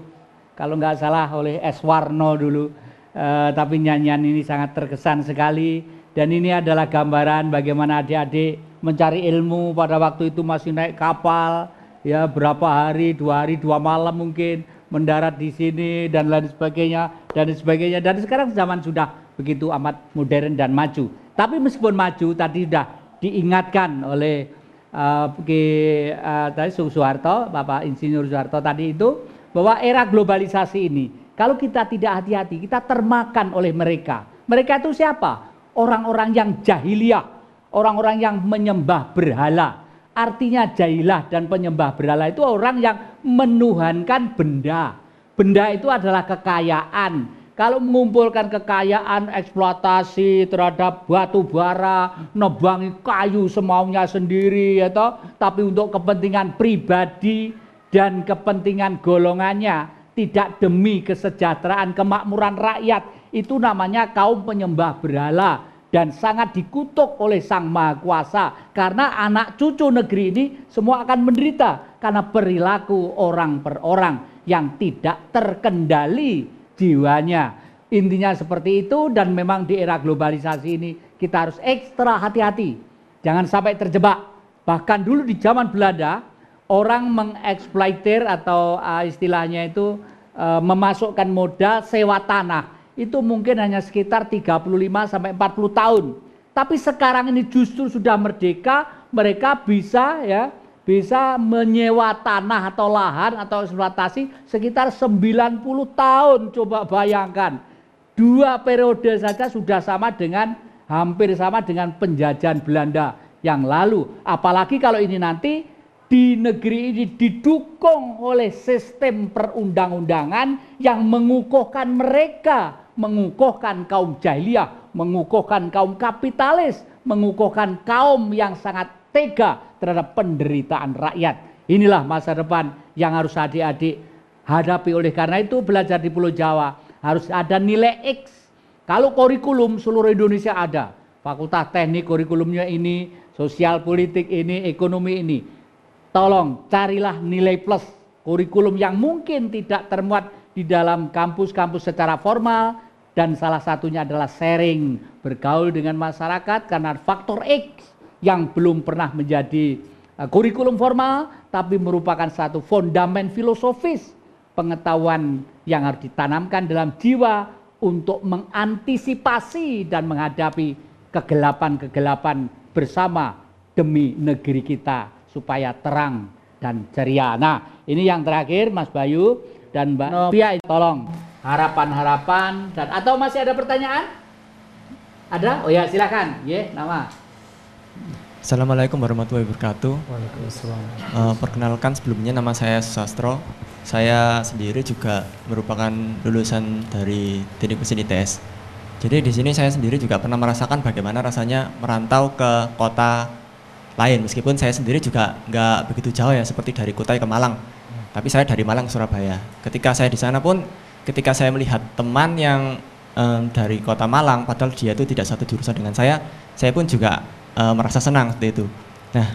kalau nggak salah oleh S. Warno dulu. Uh, tapi nyanyian ini sangat terkesan sekali. Dan ini adalah gambaran bagaimana adik-adik mencari ilmu. Pada waktu itu masih naik kapal ya berapa hari dua hari dua malam mungkin mendarat di sini dan lain sebagainya dan sebagainya. Dan sekarang zaman sudah begitu amat modern dan maju. Tapi meskipun maju tadi sudah diingatkan oleh uh, uh, tadi Soeharto Bapak Insinyur Soeharto tadi itu bahwa era globalisasi ini, kalau kita tidak hati-hati, kita termakan oleh mereka. Mereka itu siapa? Orang-orang yang jahiliyah, orang-orang yang menyembah berhala. artinya jailah dan penyembah berhala itu orang yang menuhankan benda. Benda itu adalah kekayaan. Kalau mengumpulkan kekayaan eksploitasi terhadap batu bara, nebangi kayu semaunya sendiri atau tapi untuk kepentingan pribadi dan kepentingan golongannya tidak demi kesejahteraan kemakmuran rakyat. Itu namanya kaum penyembah berhala dan sangat dikutuk oleh Sang Maha Kuasa. Karena anak cucu negeri ini semua akan menderita karena perilaku orang per orang yang tidak terkendali jiwanya. Intinya seperti itu dan memang di era globalisasi ini kita harus ekstra hati-hati. Jangan sampai terjebak. Bahkan dulu di zaman Belanda orang mengeksploiter atau uh, istilahnya itu uh, memasukkan modal sewa tanah. Itu mungkin hanya sekitar 35 sampai 40 tahun. Tapi sekarang ini justru sudah merdeka, mereka bisa ya bisa menyewa tanah atau lahan atau eksploitasi sekitar 90 tahun. Coba bayangkan dua periode saja sudah sama dengan hampir sama dengan penjajahan Belanda yang lalu. Apalagi kalau ini nanti di negeri ini didukung oleh sistem perundang-undangan yang mengukuhkan mereka, mengukuhkan kaum jahiliyah, mengukuhkan kaum kapitalis, mengukuhkan kaum yang sangat tega terhadap penderitaan rakyat. Inilah masa depan yang harus adik-adik hadapi. Oleh karena itu belajar di Pulau Jawa harus ada nilai X. Kalau kurikulum seluruh Indonesia ada, fakultas teknik kurikulumnya ini, sosial politik ini, ekonomi ini. Tolong carilah nilai plus kurikulum yang mungkin tidak termuat di dalam kampus-kampus secara formal dan salah satunya adalah sharing, bergaul dengan masyarakat karena faktor X yang belum pernah menjadi uh, kurikulum formal tapi merupakan satu fondamen filosofis pengetahuan yang harus ditanamkan dalam jiwa untuk mengantisipasi dan menghadapi kegelapan-kegelapan bersama demi negeri kita supaya terang dan ceria. Nah, ini yang terakhir Mas Bayu dan Mbak Novia tolong harapan-harapan dan atau masih ada pertanyaan? Ada? Oh ya, silakan. Ya, nama. Assalamualaikum warahmatullahi wabarakatuh. Waalaikumsalam. Uh, perkenalkan sebelumnya nama saya Sastro. Saya sendiri juga merupakan lulusan dari Teknik Mesin ITS. Jadi di sini saya sendiri juga pernah merasakan bagaimana rasanya merantau ke kota lain. Meskipun saya sendiri juga nggak begitu jauh ya, seperti dari Kutai ke Malang. Tapi saya dari Malang ke Surabaya. Ketika saya di sana pun, ketika saya melihat teman yang um, dari kota Malang, padahal dia itu tidak satu jurusan dengan saya, saya pun juga uh, merasa senang seperti itu. Nah,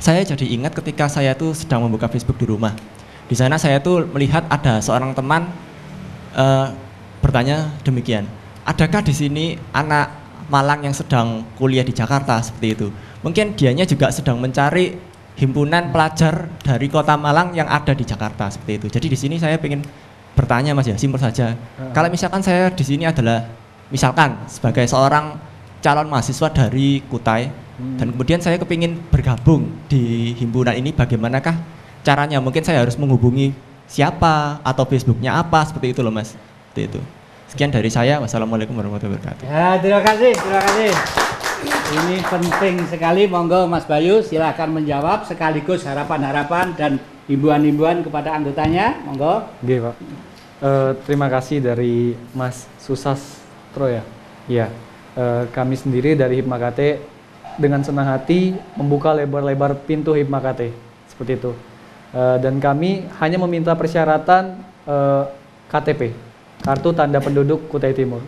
saya jadi ingat ketika saya tuh sedang membuka Facebook di rumah. Di sana saya tuh melihat ada seorang teman uh, bertanya demikian, adakah di sini anak Malang yang sedang kuliah di Jakarta seperti itu? Mungkin dianya juga sedang mencari himpunan pelajar dari kota Malang yang ada di Jakarta seperti itu. Jadi di sini saya ingin bertanya Mas ya, simpel saja. Uh. Kalau misalkan saya di sini adalah misalkan sebagai seorang calon mahasiswa dari Kutai. Hmm. dan kemudian saya kepingin bergabung di himpunan ini bagaimanakah caranya? Mungkin saya harus menghubungi siapa atau Facebooknya apa seperti itu loh mas. Seperti itu. Sekian dari saya. Wassalamualaikum warahmatullahi wabarakatuh. Ya terima kasih terima kasih. Ini penting sekali. Monggo Mas Bayu silahkan menjawab sekaligus harapan-harapan dan himbauan-himbauan kepada anggotanya. Monggo. Oke Pak. Uh, terima kasih dari Mas Susas Pro ya. Iya Eh, kami sendiri dari Hipma KT dengan senang hati membuka lebar-lebar pintu Hipma KT seperti itu. Uh, dan kami hanya meminta persyaratan eh, KTP, kartu tanda penduduk Kutai Timur.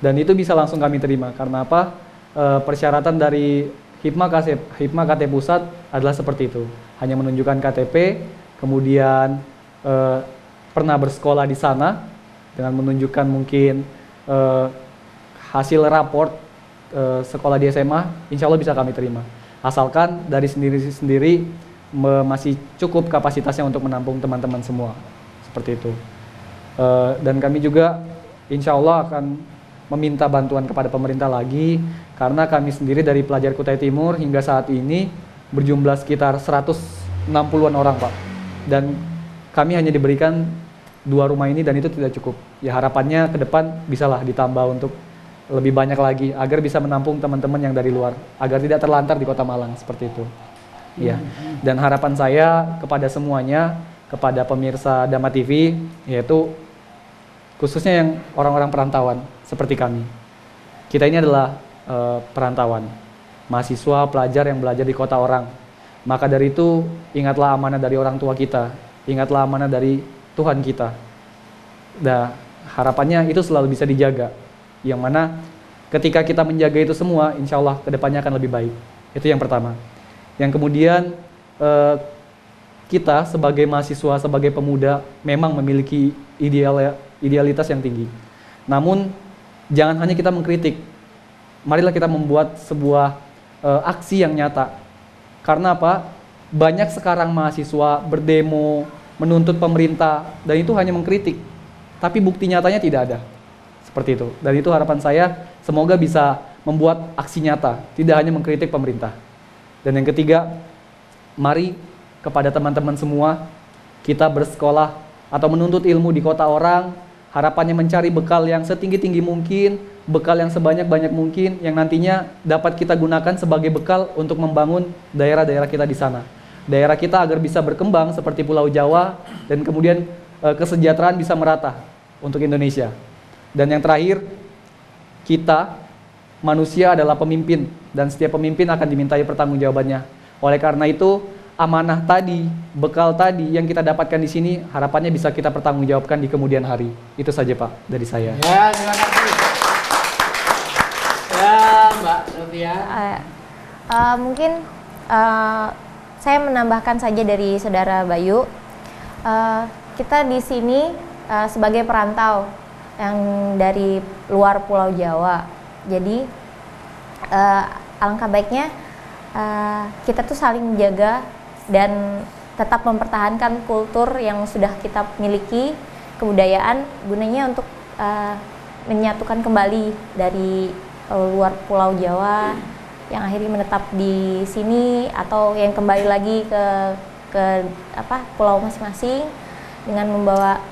Dan itu bisa langsung kami terima karena apa? Persyaratan dari Hipma KT, Pusat adalah seperti itu. Hanya menunjukkan KTP, kemudian pernah bersekolah di sana dengan menunjukkan mungkin hasil raport e, sekolah di SMA, insya Allah bisa kami terima. Asalkan dari sendiri-sendiri masih cukup kapasitasnya untuk menampung teman-teman semua. Seperti itu. E, dan kami juga insya Allah akan meminta bantuan kepada pemerintah lagi karena kami sendiri dari pelajar Kutai Timur hingga saat ini berjumlah sekitar 160-an orang Pak. Dan kami hanya diberikan dua rumah ini dan itu tidak cukup. Ya harapannya ke depan bisalah ditambah untuk lebih banyak lagi agar bisa menampung teman-teman yang dari luar agar tidak terlantar di kota Malang seperti itu. Ya. Dan harapan saya kepada semuanya, kepada pemirsa Dama TV, yaitu khususnya yang orang-orang perantauan seperti kami. Kita ini adalah eh, perantauan, mahasiswa, pelajar yang belajar di kota orang. Maka dari itu, ingatlah amanah dari orang tua kita, ingatlah amanah dari Tuhan kita. Nah, harapannya itu selalu bisa dijaga. Yang mana ketika kita menjaga itu semua, insya Allah ke depannya akan lebih baik. Itu yang pertama. Yang kemudian eh, kita sebagai mahasiswa, sebagai pemuda memang memiliki ideal idealitas yang tinggi. Namun jangan hanya kita mengkritik. Marilah kita membuat sebuah eh, aksi yang nyata. Karena apa? Banyak sekarang mahasiswa berdemo, menuntut pemerintah dan itu hanya mengkritik. Tapi bukti nyatanya tidak ada. Seperti itu. Dan itu harapan saya semoga bisa membuat aksi nyata, tidak hanya mengkritik pemerintah. Dan yang ketiga, mari kepada teman-teman semua, kita bersekolah atau menuntut ilmu di kota orang, harapannya mencari bekal yang setinggi-tinggi mungkin, bekal yang sebanyak-banyak mungkin, yang nantinya dapat kita gunakan sebagai bekal untuk membangun daerah-daerah kita di sana. Daerah kita agar bisa berkembang seperti Pulau Jawa, dan kemudian eh, kesejahteraan bisa merata untuk Indonesia. Dan yang terakhir, kita manusia adalah pemimpin dan setiap pemimpin akan dimintai pertanggungjawabannya. Oleh karena itu, amanah tadi, bekal tadi yang kita dapatkan di sini harapannya bisa kita pertanggungjawabkan di kemudian hari. Itu saja Pak dari saya. Ya, terima kasih. Ya, Mbak Sofia. Eh, eh, mungkin eh, saya menambahkan saja dari saudara Bayu. Eh, kita di sini eh, sebagai perantau yang dari luar Pulau Jawa. Jadi eh, alangkah baiknya eh, kita tuh saling menjaga dan tetap mempertahankan kultur yang sudah kita miliki, kebudayaan gunanya untuk eh, menyatukan kembali dari luar Pulau Jawa yang akhirnya menetap di sini atau yang kembali lagi ke ke apa pulau masing-masing dengan membawa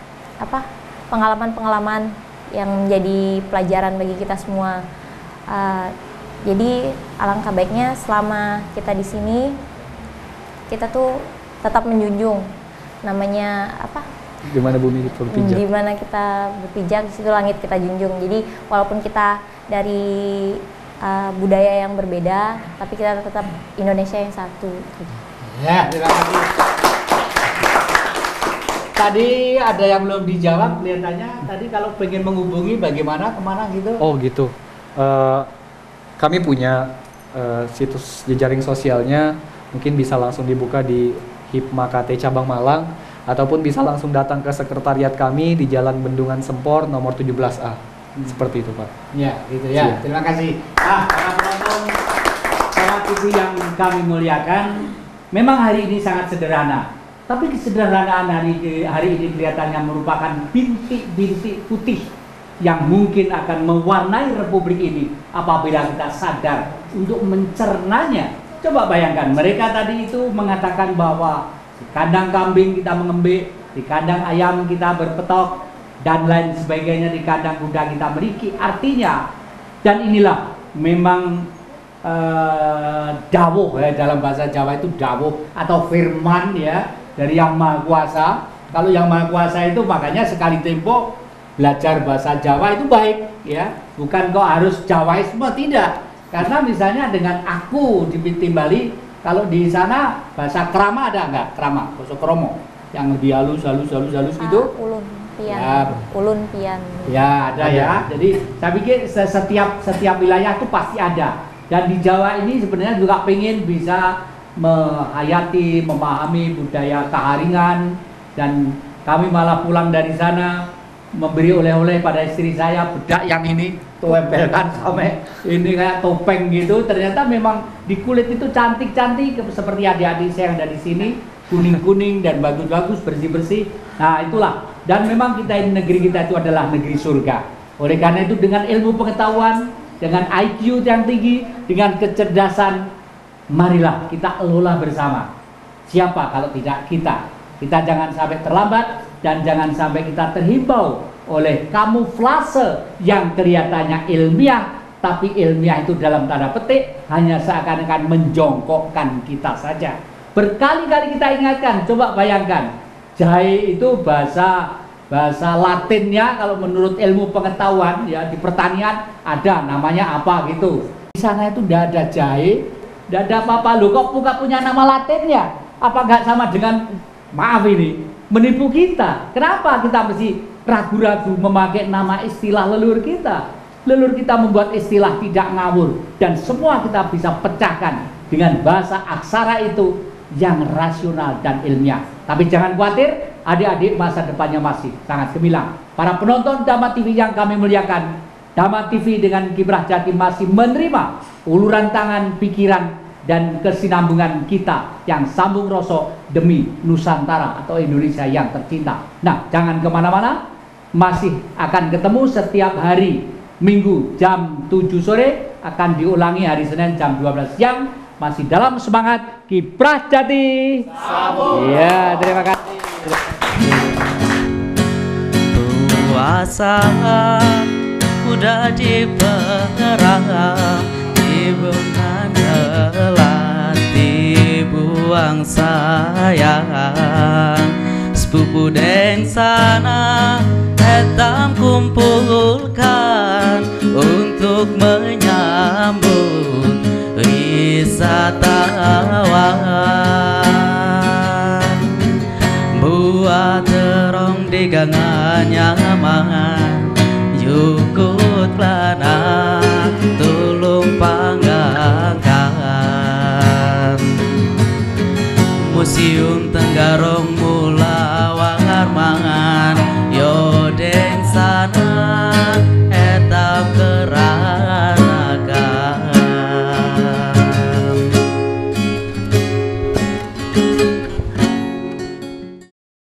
apa pengalaman-pengalaman yang menjadi pelajaran bagi kita semua. Uh, jadi alangkah baiknya selama kita di sini kita tuh tetap menjunjung namanya apa? Di mana bumi berpijak. Di mana kita berpijak di situ langit kita junjung. Jadi walaupun kita dari uh, budaya yang berbeda, tapi kita tetap Indonesia yang satu. Ya, terima kasih. Tadi ada yang belum dijawab kelihatannya. Tadi kalau pengen menghubungi bagaimana, ke mana gitu? Oh gitu. Eh, kami punya eh, situs jejaring sosialnya, mungkin bisa langsung dibuka di Hipma KT Cabang Malang, ataupun bisa langsung datang ke sekretariat kami di Jalan Bendungan Sempor nomor 17A. Seperti itu Pak. Ya, gitu ya. Siap. Terima kasih. Ah, para penonton sama TV yang kami muliakan, memang hari ini sangat sederhana. Tapi kesederhanaan hari hari ini kelihatannya merupakan bintik-bintik putih yang mungkin akan mewarnai republik ini apabila kita sadar untuk mencernanya. Coba bayangkan, mereka tadi itu mengatakan bahwa di kandang kambing kita mengembik, di kandang ayam kita berpetok, dan lain sebagainya di kandang kuda kita meriki. Artinya, dan inilah memang eh, dawuh ya dalam bahasa Jawa itu dawuh atau firman ya dari yang maha kuasa. Kalau yang maha kuasa itu makanya sekali tempo belajar bahasa Jawa itu baik ya, bukan kok harus Jawaisme tidak. Karena misalnya dengan aku ditimbali, kalau di sana bahasa krama ada nggak? Krama, bahasa kromo yang lebih halus, halus, halus, halus gitu. Ah, ulun pian. Ya. Ulun pian. Ya ada, ya. Jadi saya pikir se- setiap setiap wilayah itu pasti ada. Dan di Jawa ini sebenarnya juga pengen bisa menghayati, memahami budaya keharingan dan kami malah pulang dari sana memberi oleh-oleh pada istri saya bedak yang ini tempelkan sampai ini kayak topeng gitu. Ternyata memang di kulit itu cantik-cantik seperti adik-adik saya yang ada di sini kuning-kuning dan bagus-bagus bersih-bersih. Nah itulah. Dan memang kita ini negeri kita itu adalah negeri surga. Oleh karena itu dengan ilmu pengetahuan dengan IQ yang tinggi dengan kecerdasan marilah kita elola bersama siapa kalau tidak kita kita jangan sampai terlambat dan jangan sampai kita terhimbau oleh kamuflase yang kelihatannya ilmiah tapi ilmiah itu dalam tanda petik hanya seakan-akan menjongkokkan kita saja Berkali-kali kita ingatkan, coba bayangkan. Jahe itu bahasa bahasa Latinnya kalau menurut ilmu pengetahuan ya di pertanian ada namanya apa gitu. Di sana itu tidak ada jahe, tidak ada apa-apa. Loh kok bukan punya nama Latinnya? Apa nggak sama dengan maaf ini menipu kita? Kenapa kita mesti ragu-ragu memakai nama istilah leluhur kita? Leluhur kita membuat istilah tidak ngawur dan semua kita bisa pecahkan dengan bahasa aksara itu yang rasional dan ilmiah. Tapi jangan khawatir, adik-adik masa depannya masih sangat gemilang. Para penonton Dama TV yang kami muliakan, Dama TV dengan kiprah Jatim masih menerima uluran tangan, pikiran, dan kesinambungan kita yang sambung rosok demi Nusantara atau Indonesia yang tercinta. Nah, jangan ke mana-mana, masih akan ketemu setiap hari Minggu jam 7 sore, akan diulangi hari Senin jam 12 siang, masih dalam semangat kiprah jati. Iya, terima kasih. Puasa udah diperam Dibuang gelat Dibuang sayang. Sepupu deng sana Etam kumpulkan Untuk menyambut wisatawan. Buat terong di gangan nyaman